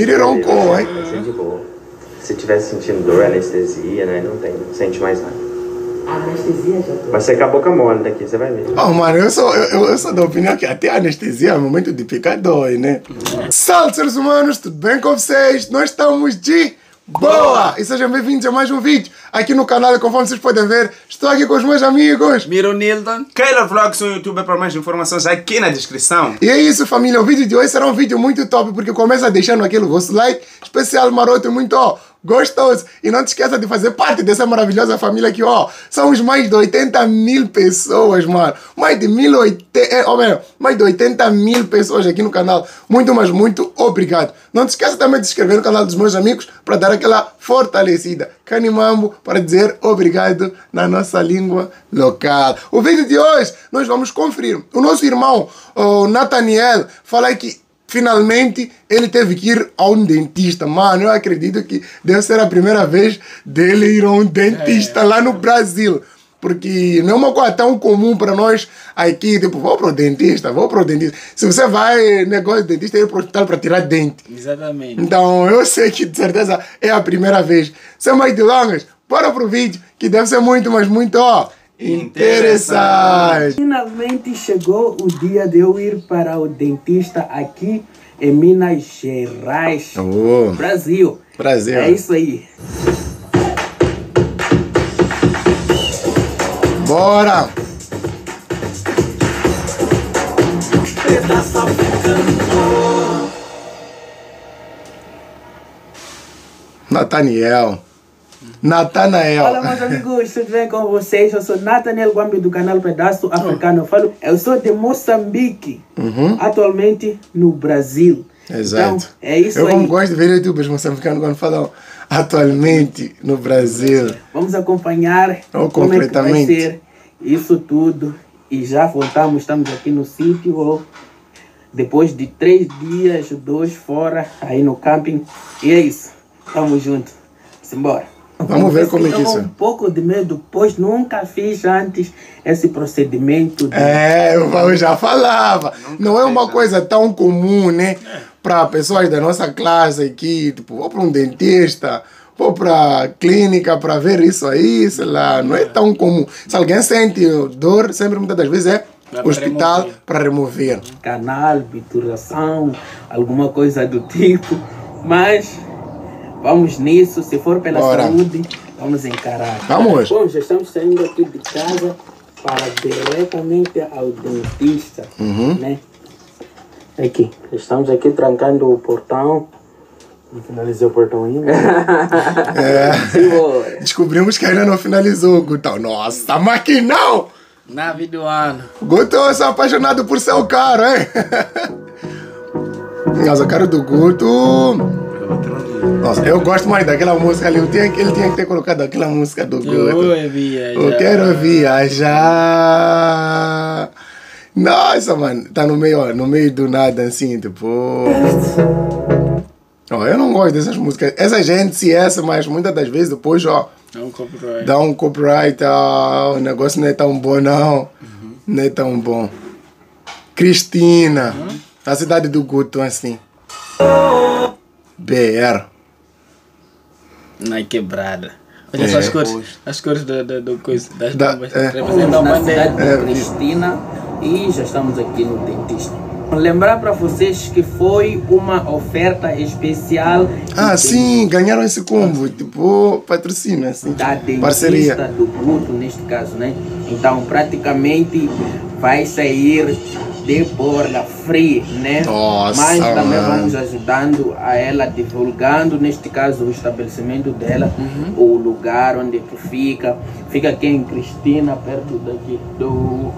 Miriram com, hein? Vai ser de boa. Se tiver sentindo dor, anestesia, né? Não tem, não sente mais nada. A anestesia já tô. Vai secar a boca mole daqui, você vai ver. Oh, mano, eu sou, eu, eu sou da opinião que até a anestesia é um momento de picar dói, né? Salve, seres humanos, tudo bem com vocês? Nós estamos de boa! E sejam bem-vindos a mais um vídeo aqui no canal. E conforme vocês podem ver, estou aqui com os meus amigos. Miro Nilton. Keila Vlogs no YouTube para mais informações aqui na descrição. E é isso, família. O vídeo de hoje será um vídeo muito top, porque começa deixando aquele vosso like, especial maroto, muito ó, gostoso. E não te esqueça de fazer parte dessa maravilhosa família aqui, ó. Somos mais de 80 mil pessoas, mano. Mais de 1080, é, ó, melhor, mais de 80 mil pessoas aqui no canal. Muito, mas muito obrigado. Não te esqueça também de se inscrever no canal dos meus amigos para dar aquela fortalecida. Canimambo para dizer obrigado na nossa língua local. O vídeo de hoje nós vamos conferir. O nosso irmão, o Nathaniel, fala que finalmente ele teve que ir a um dentista. Mano, eu acredito que deve ser a primeira vez dele ir a um dentista lá no Brasil. Porque não é uma coisa tão comum para nós aqui, tipo, vou pro dentista, vou pro dentista. Se você vai negócio de dentista, é ir pro hospital para tirar dente. Exatamente. Então, eu sei que de certeza é a primeira vez. Sem mais delongas, bora pro vídeo, que deve ser muito, mas muito, ó, interessante. Finalmente chegou o dia de eu ir para o dentista aqui em Minas Gerais, Oh, Brasil. Brasil. É isso aí. Bora! Nathaniel. Natanael. Olá, meus amigos, tudo bem com vocês? Eu sou Nathaniel Guambi do canal Pedaço Africano. Eu falo, eu sou de Moçambique, atualmente no Brasil. Exato. Então, é isso Eu como aí. gosto de ver youtubers moçambicanos quando falam atualmente no Brasil. Vamos acompanhar Oh, como é que vai ser isso tudo. E já voltamos, estamos aqui no sítio. ó. Depois de três dias, dois fora, aí no camping. E é isso. Tamo junto. Simbora. Vamos ver como é que Eu isso é. um pouco de medo, pois nunca fiz antes esse procedimento. De... É, eu já falava. Não é uma coisa tão comum, né? Para pessoas da nossa classe aqui, tipo, vou para um dentista, vou para clínica para ver isso aí, sei lá. Não é tão comum. Se alguém sente dor, sempre muitas das vezes é pra hospital remover. para remover. canal, bituração, alguma coisa do tipo. Mas vamos nisso, se for pela Bora. saúde, vamos encarar. Vamos. Bom, já estamos saindo aqui de casa para diretamente ao dentista, Uhum. né? Aqui, estamos aqui trancando o portão. Não finalizei o portão ainda. É. Descobrimos que ainda não finalizou o Gutão. Nossa, maquinão! Nave do ano. Guto, eu sou apaixonado por seu carro, hein? Nossa, o carro do Guto. Nossa, eu gosto mais daquela música ali. Eu tinha, ele tinha que ter colocado aquela música do Guto. Eu via Eu quero viajar. Nossa, mano, tá no meio, ó, no meio do nada, assim, tipo. Ó, eu não gosto dessas músicas. Essa gente se essa, mas muitas das vezes depois, ó, É um copyright. dá um copyright, ó, o negócio não é tão bom, não. Não é tão bom. Cristina, a cidade do Guto, assim. BR. Na quebrada. Olha É. só as cores. As cores do, do, do coisa, das Da- bombas. é. Representam na cidade de Cristina e já estamos aqui no dentista. Lembrar para vocês que foi uma oferta especial Ah, sim, ganharam esse combo, tipo, patrocínio, assim. da dentista Parceria. do Guto, neste caso, né? Então, praticamente vai sair de borla free, né? Nossa, Mas também mano. vamos ajudando a ela, divulgando, neste caso, o estabelecimento dela, Uhum. o lugar onde que fica. Fica aqui em Cristina, perto daqui do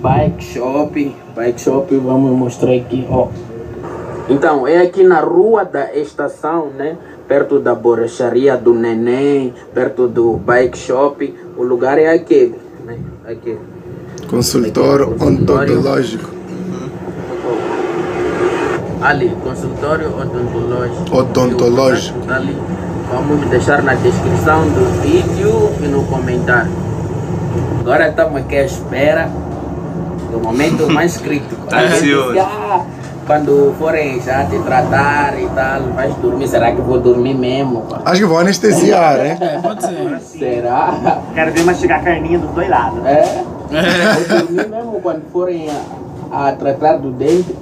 Bike Shop. Bike Shop, vamos mostrar aqui, ó. Então, é aqui na rua da estação, né? Perto da borracharia do Neném, perto do bike shop. O lugar é aquele, né? Consultor odontológico. Ali, consultório odontológico. Odontológico. Ali. Vamos deixar na descrição do vídeo e no comentário. Agora estamos aqui à espera do momento mais crítico. Tá gente ansioso. "Ah, quando forem já te tratar e tal, vais dormir, será que vou dormir mesmo? pá? Acho que vou anestesiar, né? É, pode ser. Será? Quero ver mastigar a carninha dos dois lados. É? Vou dormir mesmo quando forem a, a tratar do dente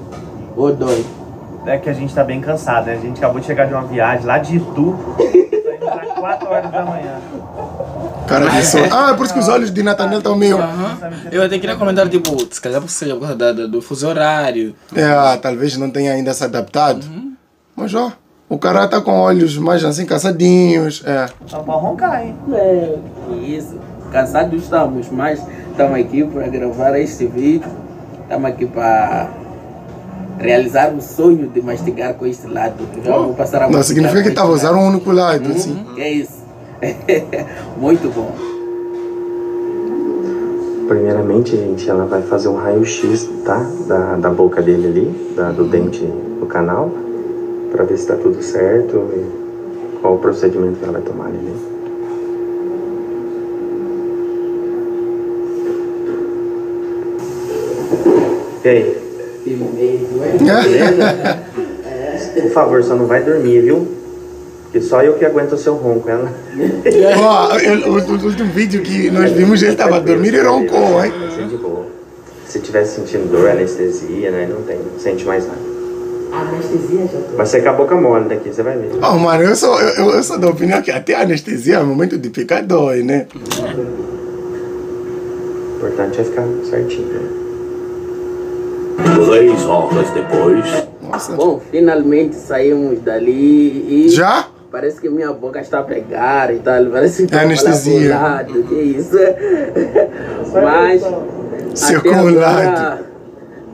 ou dói? É que a gente tá bem cansado, né? A gente acabou de chegar de uma viagem lá de Itu. Tá indo às 4 horas da manhã. Cara de. Ah, é por isso que os olhos de Nathaniel estão meio. Aham. Eu até queria comentar, tipo, se calhar por causa da- da- do fuso horário. É, talvez não tenha ainda se adaptado. Mas ó, o cara tá com olhos mais assim, caçadinhos. É. Só pode roncar, hein? É, que isso. Cansados estamos, mas estamos aqui para gravar este vídeo. Estamos aqui para realizar o sonho de mastigar com este lado. Vamos passar a Não, significa que com tava este usando um único lado, assim. É isso. Muito bom. Primeiramente, gente, ela vai fazer um raio-x, tá? Da, da boca dele ali, da, do dente do canal, pra ver se tá tudo certo e qual o procedimento que ela vai tomar ali. Né? E aí? Que medo, hein? Por favor, só não vai dormir, viu? Porque só eu que aguento o seu ronco, ela. Ó, eu- o, o último vídeo que nós vimos, ele tava dormindo e roncou, hein? Vai ser de boa. Se tiver sentindo dor, anestesia, né? Não tem, não sente mais nada. Anestesia já tô. Vai ser com a boca mole daqui, você vai ver. Oh, mano, eu sou, eu, eu- sou da opinião que até a anestesia é momento de ficar dói, né? O importante é ficar certinho. né? Três horas depois. Nossa. Bom, finalmente saímos dali e Já? parece que minha boca está a pegar e tal. Parece que É anestesia. tá lado, que isso. Mas colado. agora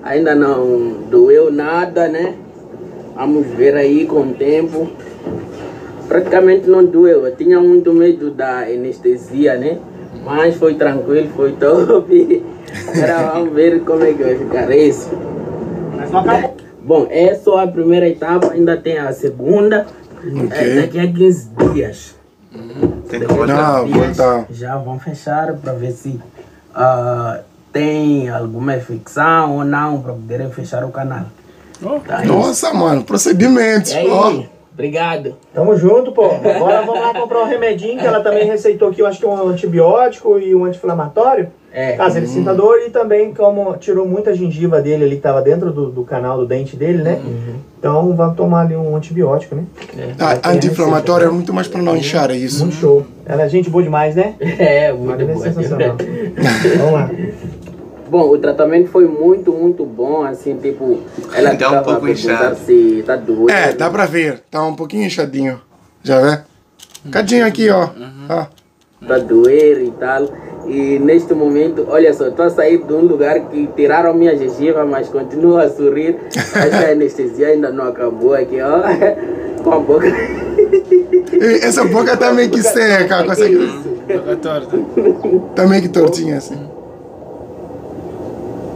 ainda não doeu nada, né? Vamos ver aí com o tempo. Praticamente não doeu. Eu tinha muito medo da anestesia, né? Mas foi tranquilo, foi top. Agora vamos ver como é que vai ficar isso. Bom, é só a primeira etapa, ainda tem a segunda. Ok. É, daqui a 15 dias. Tem que voltar. Não, 15 dias voltar. Já vão fechar para ver se ah, tem alguma infecção ou não para poderem fechar o canal. Tá, é isso. Nossa, mano, procedimentos. Obrigado. Tamo junto, pô. Agora vamos lá comprar um remedinho que ela também receitou aqui, eu acho que um antibiótico e um anti-inflamatório. É. Caso ele sinta dor e também como tirou muita gengiva dele ali que tava dentro do, do canal do dente dele, né? Então vamos tomar ali um antibiótico, né? Ah, anti-inflamatório é muito mais pra não inchar, é isso. Muito show. Ela é gente boa demais, né? É, muito Magna é bom. sensacional. Vamos lá. Bom, o tratamento foi muito, muito bom, assim, tipo, ela Dá um pouco inchado. se tá doendo. É, dá pra ver. Tá um pouquinho inchadinho. Já vê? Cadinho aqui, ó. Ó. para doer e tal. E neste momento, olha só, estou a sair de um lugar que tiraram minha gengiva, mas continuo a sorrir. Acho que a anestesia ainda não acabou aqui, ó. Com a boca. E Essa boca tá meio que seca. Que Consegue... Boca torta. Tá meio que tortinha assim.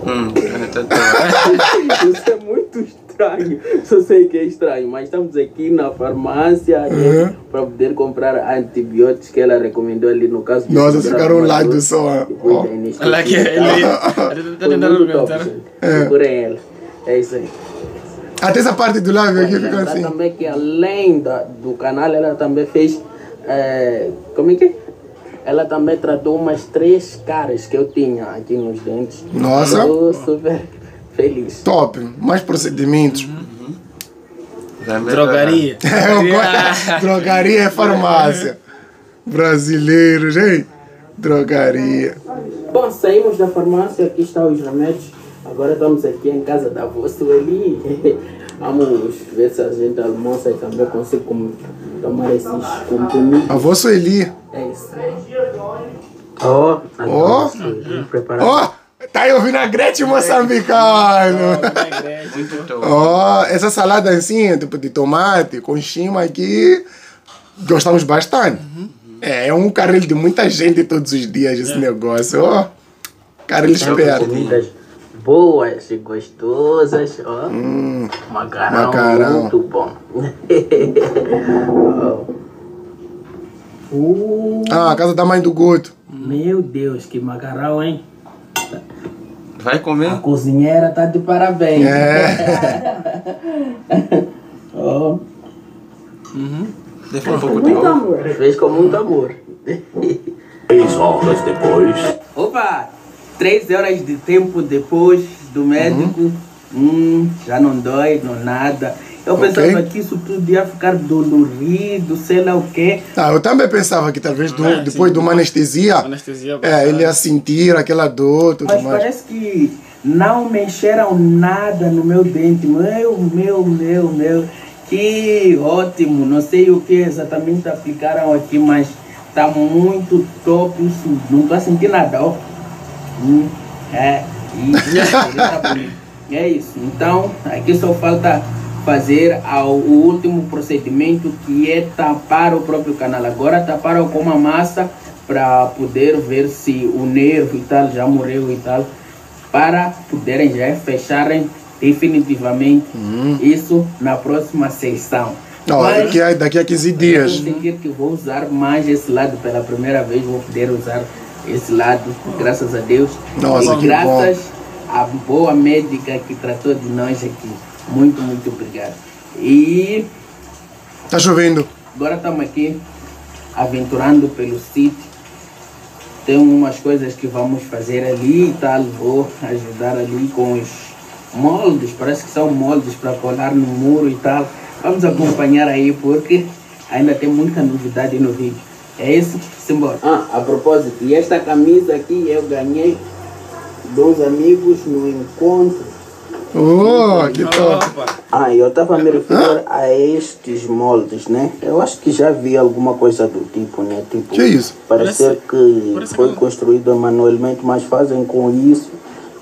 Hum, tá todo. Isso é muito estranho. Só sei que é estranho, mas estamos aqui na farmácia né, Uhum. para poder comprar antibióticos que ela recomendou ali no caso do Nossa, ficaram um Amador, lado só. depois ó. da anestesia Olha aqui, e ele. tá Foi tentando gente. Procurem ela. É isso aí. Até essa parte do lábio aqui fica Lembrar assim. também que além da, do canal, ela também fez. eh, como é que é? Ela também tratou umas três caras que eu tinha aqui nos dentes. Nossa. Estou super feliz. Top. Mais procedimentos. Melhorar. Drogaria. É, eu gosto. Drogaria é farmácia. Brasileiros, hein? Drogaria. Bom, saímos da farmácia, aqui estão os remédios. Agora estamos aqui em casa da avó Sueli. Vamos ver se a gente almoça e também consigo com- tomar esses comprimidos. Avô Sueli. É isso. Ó, Ó. preparado. Ó, tá aí o vinagrete moçambicano. Muito top. Ó, essa salada assim, tipo de tomate, com chima aqui, gostamos bastante. É, é um carril de muita gente todos os dias esse negócio, ó. Carril esperto. comidas boas e gostosas, ó. macarrão, macarrão. muito bom. Uh, Ah, a casa da mãe do Guto. meu Deus, que macarrão, hein? Vai A comer? cozinheira tá de parabéns. É. Oh, Depois um pouco de muito amor. Fez com muito amor. Três horas depois. Opa! Três horas de tempo depois do médico, hum, já não dói, não nada. Eu Ok. pensava que isso tudo ia ficar dolorido, sei lá o quê. Ah, eu também pensava que talvez do- É, depois sim, de uma anestesia, Anestesia. é, ele ia sentir aquela dor e tudo Mas mais. parece que não mexeram nada no meu dente. Meu, meu, meu, meu. Que ótimo. Não sei o que exatamente aplicaram aqui, mas tá muito top isso. Não tô sentindo nada, ó. Hum, é, isso. tá bonito. é isso. Então, aqui só falta fazer ao, o último procedimento que é tapar o próprio canal. Agora taparam com uma massa para poder ver se o nervo e tal já morreu e tal, para poderem já fecharem definitivamente isso na próxima sessão. Ó, Mas- daqui, a, daqui a 15 eu dias. sentir que vou usar mais esse lado pela primeira vez, vou poder usar esse lado, graças a Deus. Nossa, e graças à boa médica que tratou de nós aqui. Muito, muito obrigado. E Tá chovendo. agora estamos aqui aventurando pelo sítio. Tem umas coisas que vamos fazer ali e tal. Vou ajudar ali com os moldes. Parece que são moldes para colar no muro e tal. Vamos acompanhar aí porque ainda tem muita novidade no vídeo. É isso? Simbora. Ah, a propósito, e esta camisa aqui eu ganhei dos amigos no encontro. Oh, que top. Ah, eu estava me referindo a estes moldes, né? Eu acho que já vi alguma coisa do tipo, né? Tipo, Que isso? Parecer que parece foi que- construído manualmente, mas fazem com isso,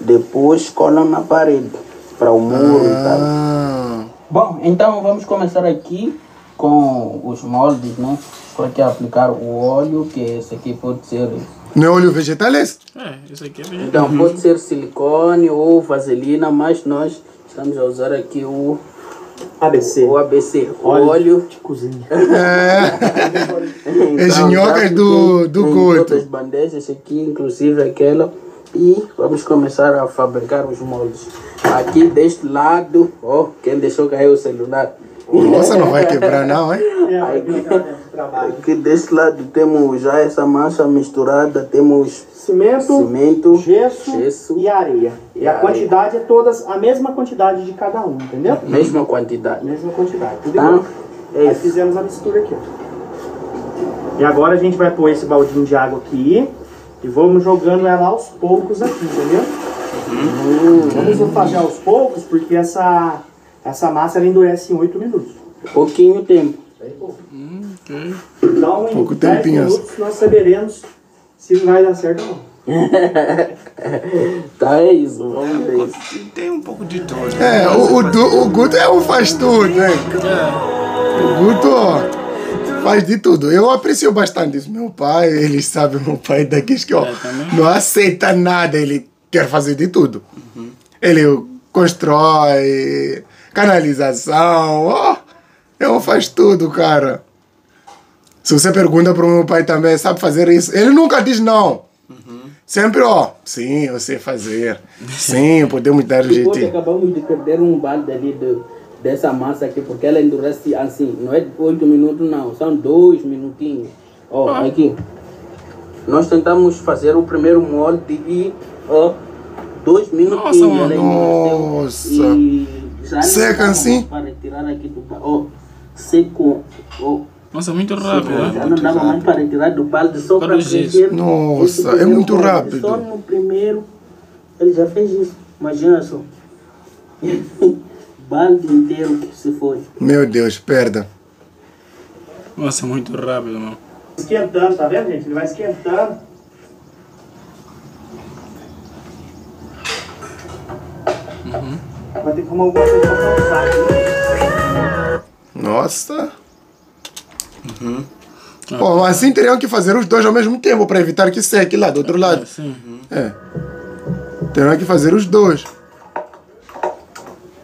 depois colam na parede, para o muro e tal. Ah, Bom, então vamos começar aqui com os moldes, né? Só que aplicar o óleo, que esse aqui pode ser... não é óleo vegetal esse? É, isso aqui é vegetal. Então, pode ser silicone ou vaselina, mas nós estamos a usar aqui o, ABC. o ABC, Óleo. óleo de cozinha. É, já do- tem do em Guto. todas as bandejas aqui, inclusive aquela. E vamos começar a fabricar os moldes. Aqui deste lado, ó, quem deixou cair o celular. Nossa, não vai quebrar não, hein? Aqui deste lado temos já essa massa misturada, temos Cimento, cimento, gesso, gesso. e areia. E, E a areia. quantidade é todas a mesma quantidade de cada um, entendeu? mesma quantidade. Mesma quantidade. Tudo Tá? igual. É Aí isso. fizemos a mistura aqui, ó. E agora a gente vai pôr esse baldinho de água aqui e vamos jogando ela aos poucos aqui, entendeu? Vamos fazer aos poucos porque essa, essa massa ela endurece em 8 minutos. Pouquinho tempo. Então em Pouco 10 tempinho. minutos nós saberemos se vai dar certo ou não. Tá, é isso. Vamos ver isso. Tem um pouco de tudo. É, o, o, Du- o Guto é um faz tudo, hein? O Guto ó, faz de tudo. Eu aprecio bastante isso. Meu pai, ele sabe, meu pai daqueles que ó, É, não aceita nada, ele quer fazer de tudo. Ele constrói canalização, ó, é um faz tudo, cara. Se você pergunta para o meu pai também, sabe fazer isso? Ele nunca diz não. Sempre, ó, sim, eu sei fazer. Sim, podemos dar um Depois jeitinho. acabamos de perder um balde ali de, dessa massa aqui, porque ela endurece assim, não é 8 minutos não, são 2 minutinhos. Ó, aqui. Nós tentamos fazer o primeiro molde e, ó, 2 minutinhos. Nossa, endureceu. Nossa. E Seca assim? Para retirar aqui do. Ó, seco. Ó, Nossa, muito rápido, já né? não dava mais para retirar do balde só para preencher. Nossa, é muito rápido. Só no primeiro ele já fez isso. Imagina só. balde inteiro que se foi. Meu Deus, perda. Nossa, muito rápido, mano. Esquentando, tá vendo, gente? Ele vai esquentando. Vai ter que arrumar alguma coisa pra calçar aqui. Nossa. Bom, mas assim teriam que fazer os dois ao mesmo tempo para evitar que seque lá do outro lado. Sim. É. Teriam que fazer os dois.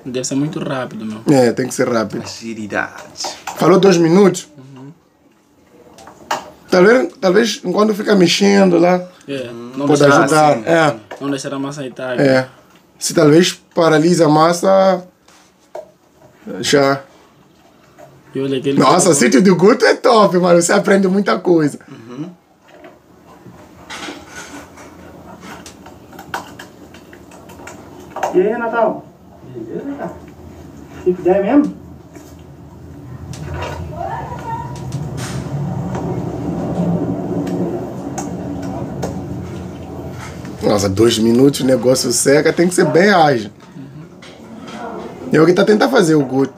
Deve ser muito rápido, meu. É, tem que ser rápido. Agilidade. Falou dois minutos? Talvez, talvez enquanto fica mexendo lá, É, não pode ajudar. assim, É, não deixar a massa entrar. é. Se talvez paralisa a massa, já. E olha aquele. Nossa, o sítio do Guto é top, mano. Você aprende muita coisa. E aí, Natal? Beleza? Se quiser mesmo? Nossa, dois minutos, o negócio seca, tem que ser bem ágil. É o que tá tentando fazer o Guto.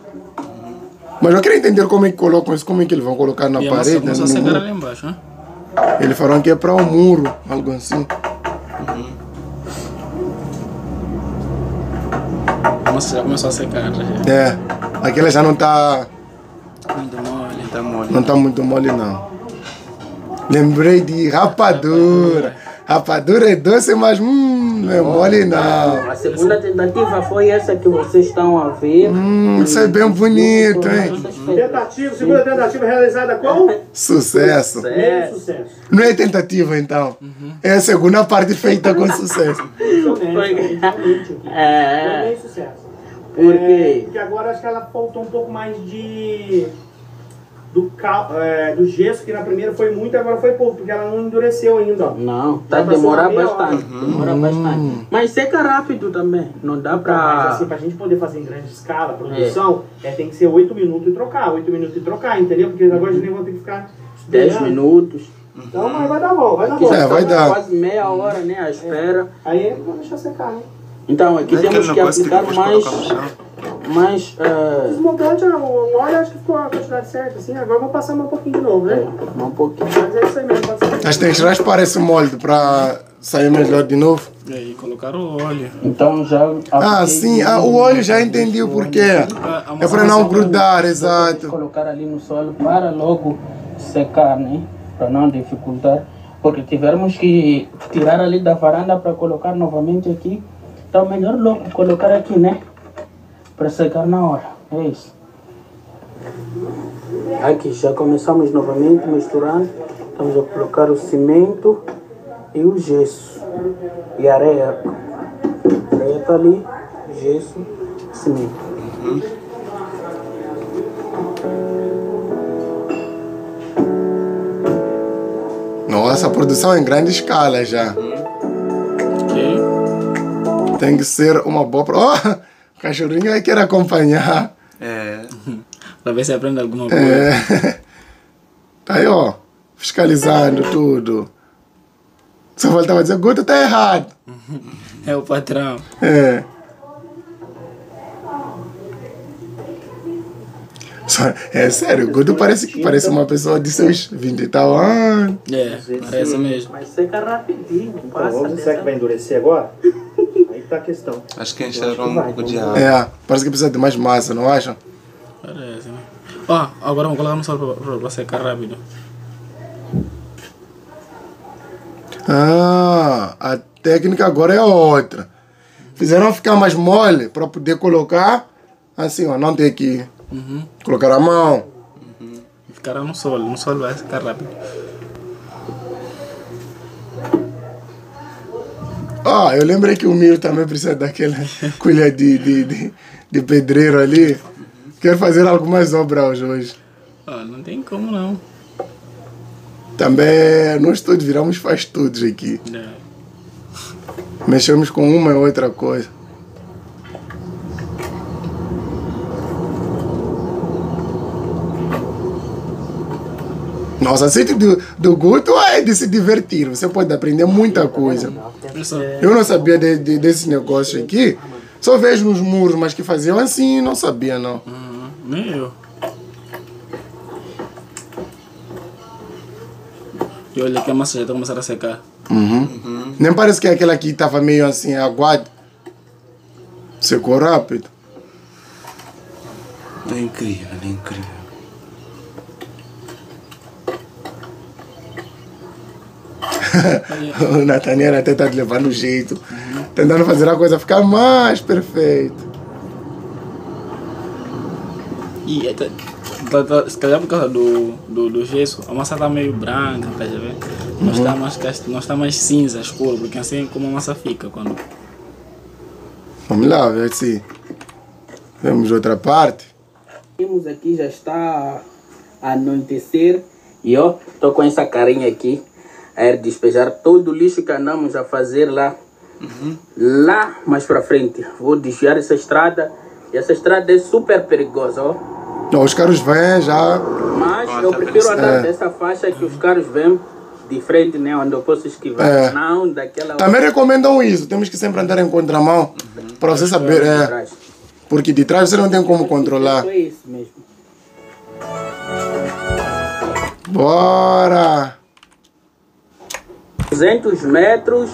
Mas eu queria entender como é que colocam isso, como é que eles vão colocar na E parede. né, no ali embaixo, né? Eles falaram que é para o muro, algo assim. A massa já começou a secar. Já. É, aquela já não tá, Muito mole. Tá mole. não tá muito mole não. Lembrei de rapadura. Rapadura é doce, mas hum, não é mole não. A segunda tentativa foi essa que vocês estão a ver. Hum, isso é bem bonito, hein? Tentativa, segunda tentativa realizada com Sucesso. meio sucesso. Não é tentativa então. É a segunda parte feita com sucesso. Somente. Foi É, meio sucesso. Por É, quê? porque agora acho que ela faltou um pouco mais de. Do, cal, é, do gesso, que na primeira foi muito, agora foi pouco, porque ela não endureceu ainda. ó. não, tá demorar bastante. Demora bastante. Mas seca rápido também. Não dá Mas pra. assim, pra gente poder fazer em grande escala, produção, é. tem que ser 8 minutos e trocar, 8 minutos e trocar, entendeu? Porque agora a gente nem vai ter que ficar 10 esperando. minutos. Então, mas vai dar bom, vai dar bom. É, vai estamos dar. quase meia hora, né? À espera. Aí vamos deixar secar, né? Então, aqui Não é temos que que aplicar mais. Chão. Mais. eh, Desmontante, o óleo acho que ficou a quantidade certa, assim. Agora vamos passar mais um pouquinho de novo, é, né? um pouquinho. Mas é isso aí mesmo, pode ser. As texturas parecem molde para sair melhor de novo. E aí colocaram o óleo. Então já. Ah, sim, ah, o óleo já entendi o porquê. É para não grudar, exato. colocar ali no solo para logo secar, né? Para não dificultar. Porque tivermos que tirar ali da varanda para colocar novamente aqui. Então melhor logo colocar aqui, né? Para secar na hora. É isso. Aqui já começamos novamente misturando. Estamos a colocar o cimento e o gesso. E a areia. A areia está ali, gesso, cimento. Nossa, a produção é em grande escala já. Ok. Tem que ser uma boa. Oh, o cachorrinho aí quer acompanhar. É. Pra ver se aprende alguma coisa. É. Tá aí, ó. Fiscalizando tudo. Só faltava dizer, Guto tá errado. É o patrão. É. É sério, o Guto parece, que parece uma pessoa de seus 20 e tal anos. É, parece mesmo. Mas seca rapidinho, passa Vamos ver se dessa- é que vai endurecer agora? Tá a questão. Acho que encheram um pouco de água. É, parece que precisa de mais massa, não acham? Parece, né? Ó, agora vamos colocar no solo pra, pra, pra secar rápido. Ah, a técnica agora é outra. Fizeram ficar mais mole para poder colocar assim, ó, não ter que colocar a mão. E ficará no solo. No solo vai secar rápido. Ah, eu lembrei que o milho também precisa daquela colher de, de, de, de pedreiro ali. Quero fazer algo mais obra hoje. Ó, não tem como não. Também nós todos viramos faz tudo aqui. É. Mexemos com uma e outra coisa. Nossa, sítio do, do Guto é de se divertir. Você pode aprender muita coisa. Eu não sabia de, de- desse negócio aqui. Só vejo nos muros, mas que faziam assim, não sabia não. Uhum, nem eu. E olha que a massa já está começando a secar. Nem parece que aquela aqui estava meio assim, aguado. Secou rápido. É incrível, é incrível. o Nathaniel até está levando jeito. Tentando fazer a coisa ficar mais perfeita. E até, tá, tá, se calhar por causa do, do, do gesso, a massa tá meio branca, tá já vendo? Não está mais, não está mais cinza, escuro, porque assim é como a massa fica quando. Vamos lá ver se vemos outra parte. Temos aqui, já está a anoitecer. E ó, tô com essa carinha aqui. A ir despejar todo o lixo que andamos a fazer lá. Lá mais pra frente. Vou desviar essa estrada. E essa estrada é super perigosa, ó. Não, os carros vêm já. Mas eu prefiro andar É. dessa faixa que os carros vêm de frente, né? Onde eu posso esquivar. É. Não daquela Também recomendam isso. Temos que sempre andar em contramão para você saber. É, trás. porque de trás você não tem como controlar. Foi isso mesmo. Bora! 200 metros,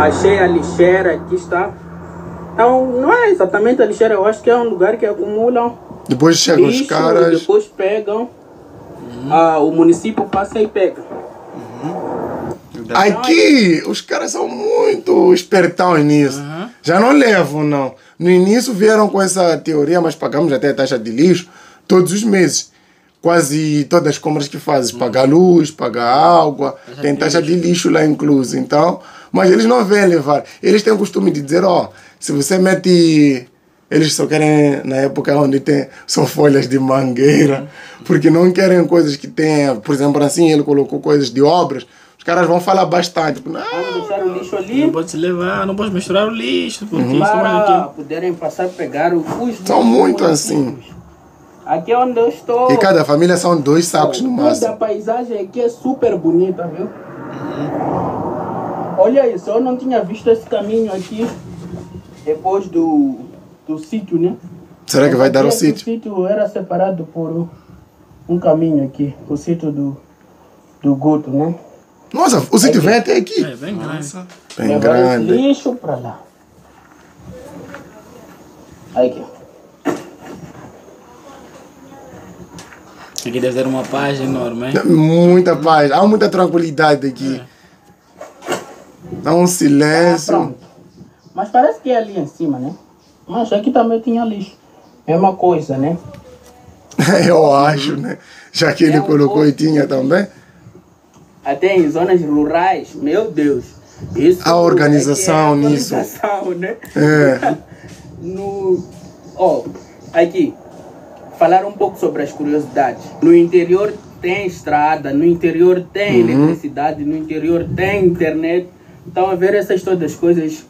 achei a lixeira, aqui está. Então, não é exatamente a lixeira, eu acho que é um lugar que acumulam Depois chegam os lixo, caras. depois pegam, ah, o município passa e pega. Aqui, os caras são muito espertões nisso. Já não levam, não. No início vieram com essa teoria, mas pagamos até a taxa de lixo todos os meses. Quase todas as compras que fazes. Paga a luz, paga a água, tem taxa de lixo lá incluso. Então, mas eles não vêm levar. Eles têm o costume de dizer, ó, se você mete eles só querem, na época onde tem só folhas de mangueira, porque não querem coisas que tenham, por exemplo, assim, ele colocou coisas de obras, os caras vão falar bastante. Tipo, não, Vamos deixar o lixo Não ali pode se levar, não pode misturar o lixo, porque Uhum. isso é mais para aqui. poderem passar pegar os São dos muito municípios. Aqui é onde eu estou. E cada família são dois sacos no Toda a máximo. paisagem aqui é super bonita, viu? Olha isso, eu não tinha visto esse caminho aqui depois do, do sítio, né? Será que vai dar o sítio? O sítio era separado por um caminho aqui, o sítio do, do Guto, né? Nossa, o sítio vem até aqui. É bem grande. Bem Levar esse grande. lixo pra lá. Aqui. Aqui deve ter uma página enorme, hein? Muita paz, há muita tranquilidade aqui. Há um silêncio. Pronto. Mas parece que é ali em cima, né? Mas aqui também tinha lixo. Mesma coisa, né? Eu acho, né? Já que ele É um colocou e tinha também. Até em zonas rurais, meu Deus. Isso A organização é que é nisso. organização, né? É. no, ó, aqui, falar um pouco sobre as curiosidades. No interior tem estrada, no interior tem Uhum. eletricidade, no interior tem internet. Então, a ver essas todas as coisas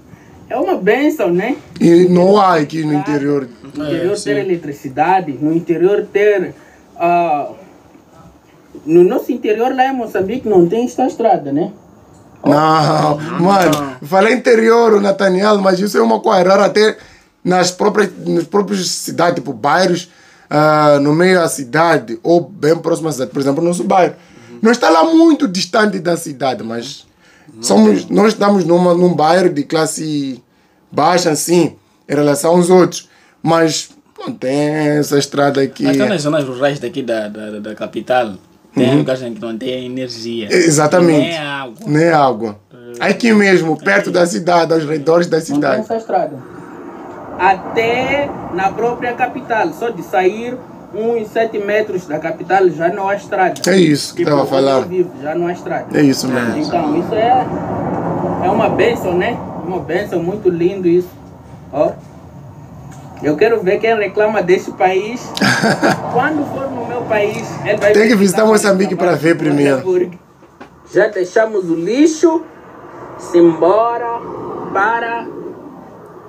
é uma benção, né? E não há aqui no interior. No interior É, sim. ter eletricidade, no interior ter. ah, no nosso interior lá em Moçambique não tem esta estrada, né? Não, mano, falei interior, o Nathaniel, mas isso é uma coisa rara até nas próprias, nas próprias cidades, tipo bairros ah, no meio da cidade ou bem próximo à cidade. Por exemplo, o nosso bairro. Não está lá muito distante da cidade, mas somos, nós estamos numa, num bairro de classe baixa, assim, em relação aos outros. Mas não tem essa estrada aqui. Mas está nas zonas rurais daqui da, da, da- capital. Tem lugares em que não tem energia. Exatamente. Nem água. Nem água. Aqui mesmo, perto da cidade, aos redores da Não tem cidade. essa estrada. Até na própria capital, só de sair uns 7 metros da capital já não há estrada. É isso que Tipo, estava a onde falar. vivo, já não há estrada. É isso mesmo. Então, isso é, é uma benção, né? Uma benção, muito lindo isso. Ó. Eu quero ver quem reclama desse país. Quando for no meu país, ele vai Tem que visitar Moçambique para ver primeiro. Já deixamos o lixo, simbora para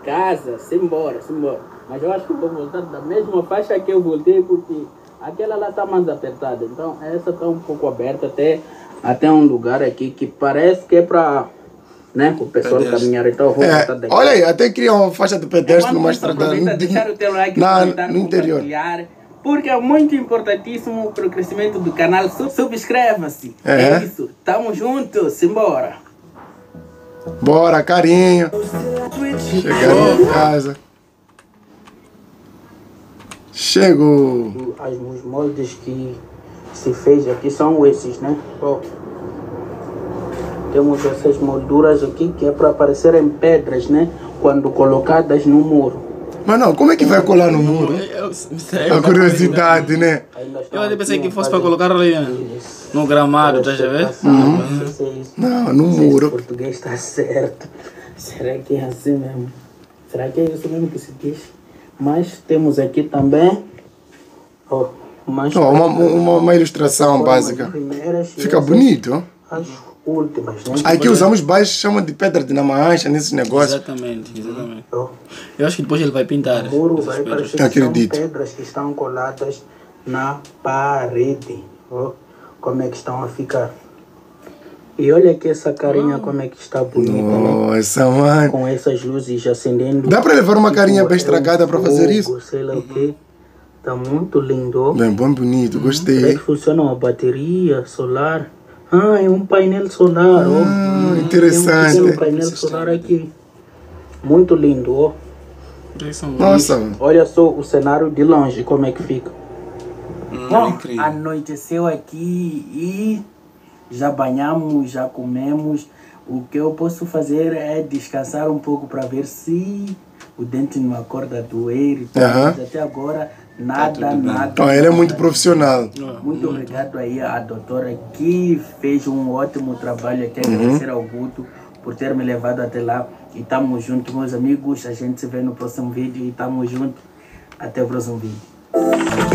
casa, simbora, simbora. Mas eu acho que vou voltar da mesma faixa que eu voltei, porque aquela lá está mais apertada. Então essa está um pouco aberta até, até um lugar aqui que parece que é para né, o pessoal caminhar. Então eu vou É, daqui. olha aí, até cria uma faixa de pedestre Enquanto numa estrada no, deixar o teu like, na, no interior. compartilhar, Porque é muito importantíssimo para o crescimento do canal. Sub- Subscreva-se. É. É isso. Tamo juntos. Simbora. Bora, carinho. Chegaram em casa. Chegou. As, os moldes que se fez aqui são esses, né? Ó. Temos essas molduras aqui que é para aparecerem pedras, né? Quando colocadas no muro. Mas não, como é que vai colar no muro? Eu, eu, A curiosidade, né? eu até pensei que fosse para colocar ali né, no gramado, tá já vendo? Não, no O muro. português está certo. Será que é assim mesmo? Será que é isso mesmo que se diz? Mas temos aqui também. Oh, mais Ó, uma, uma, uma ilustração básica. Fica bonito. ó. As últimas, né? Aqui usamos baixos, chamam de pedra de namancha nesses negócios. Exatamente, exatamente. Oh, Eu acho que depois ele vai pintar. o muro vai pedras. parecer que são Acredito. pedras que estão coladas na parede. Oh, como é que estão a ficar. E olha aqui essa carinha como é que está bonita, né? Nossa, mano. Com essas luzes acendendo. Dá pra levar uma carinha Tipo, bem é um estragada pra fazer isso? Sei lá o quê. Tá muito lindo. Bem, bom, bonito, Como é gostei. que funciona uma bateria solar? Ah, é um painel solar. ó. Ah, interessante. Tem um pequeno painel solar aqui. Muito lindo, ó. Isso, Nossa, mano. Olha só o cenário de longe, como é que fica. Bom, incrível. anoiteceu aqui e já banhamos, já comemos. O que eu posso fazer é descansar um pouco para ver se o dente não acorda doer. Mas Até agora, nada, nada. Ó, ele é muito profissional. Muito obrigado aí à doutora que fez um ótimo trabalho aqui. Agradecer ao Guto por ter me levado até lá. E tamo junto, meus amigos. A gente se vê no próximo vídeo e tamo junto. Até o próximo vídeo.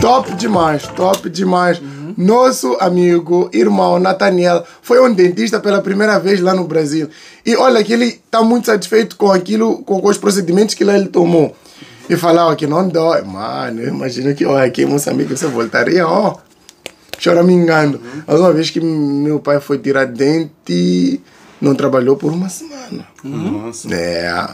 Top demais, top demais. Nosso amigo, irmão Nathaniel, foi um dentista pela primeira vez lá no Brasil. E olha que ele está muito satisfeito com aquilo, com, com os procedimentos que lá ele tomou. E falava que não dói. Mano, eu imagino que ó, aqui em Moçambique você voltaria, ó. Chora me engano. A última vez que meu pai foi tirar dente, não trabalhou por uma semana. Nossa. É.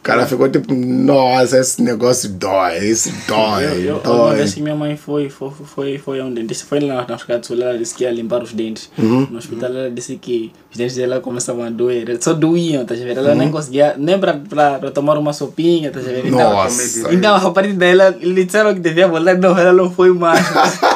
O cara ficou tipo, nossa, esse negócio dói, esse dói, Eu, eu, uma dói. vez que minha mãe foi, foi, foi, foi a um dentista, foi lá na Hospital de Sul, ela disse que ia limpar os dentes. Uhum. No hospital ela disse que os dentes dela começavam a doer, só doíam, tá vendo? Ela Uhum. nem conseguia, nem pra, pra, pra tomar uma sopinha, tá vendo? Então, Nossa. então a partir dela, eles disseram que devia voltar, não, ela não foi mais.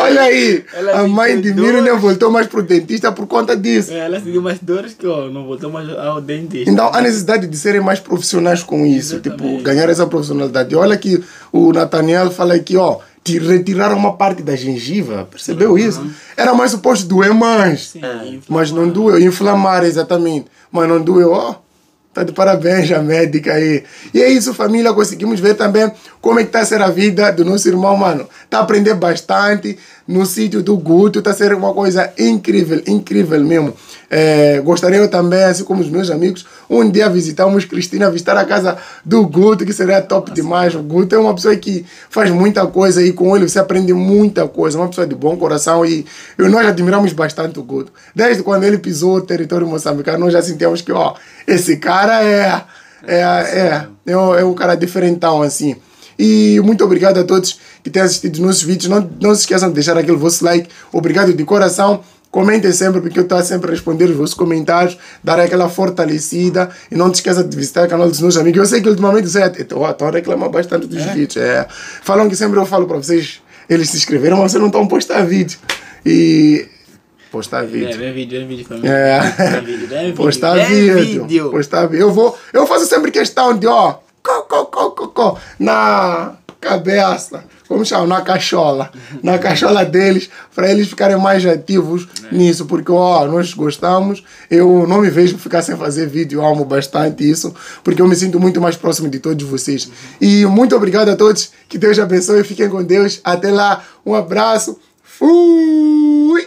Olha aí, Ela a mãe de dor. voltou mais pro dentista por conta disso. ela sentiu mais dores que ó, não voltou mais ao dentista. Então há necessidade de serem mais profissionais com isso, tipo, Exatamente. ganhar essa profissionalidade. Olha que o Nathaniel fala aqui, ó, te retiraram uma parte da gengiva, percebeu isso? Era mais suposto doer mais, Sim, mas não doeu, inflamar exatamente, mas não doeu, ó. Tá de parabéns a médica aí. E é isso, família. Conseguimos ver também como é que tá a ser a vida do nosso irmão, mano. Tá aprendendo bastante no sítio do Guto. Tá sendo uma coisa incrível, incrível mesmo. É, gostaria eu também, assim como os meus amigos, um dia visitarmos Cristina, visitar a casa do Guto, que seria top demais. O Guto é uma pessoa que faz muita coisa e com ele você aprende muita coisa. Uma pessoa de bom coração e, e nós admiramos bastante o Guto. Desde quando ele pisou o território moçambicano, nós já sentimos que, ó, esse cara é, é, é, é, um, é um cara diferentão, assim. E muito obrigado a todos que têm assistido os nossos vídeos. Não, não se esqueçam de deixar aquele vosso like. Obrigado de coração. Comentem sempre, porque eu estou sempre a responder os vossos comentários, dar aquela fortalecida. E não te esqueça de visitar o canal dos nossos amigos. Eu sei que ultimamente você estão a reclamar bastante dos vídeos. É. Falam que sempre eu falo para vocês, eles se inscreveram, mas vocês não estão a postar vídeo. E. Postar vídeo. É, vem vídeo, vem vídeo família. É. Vem vídeo, vem vídeo. Postar vídeo. Postar vídeo. Eu vou. Eu faço sempre questão de, ó. Co, co, co, co, co, na cabeça. Como chama? Na cachola. Na cachola deles, para eles ficarem mais ativos nisso. Porque, ó, nós gostamos. Eu não me vejo ficar sem fazer vídeo. Eu amo bastante isso. Porque eu me sinto muito mais próximo de todos vocês. E muito obrigado a todos. Que Deus abençoe. Fiquem com Deus. Até lá. Um abraço. Fui!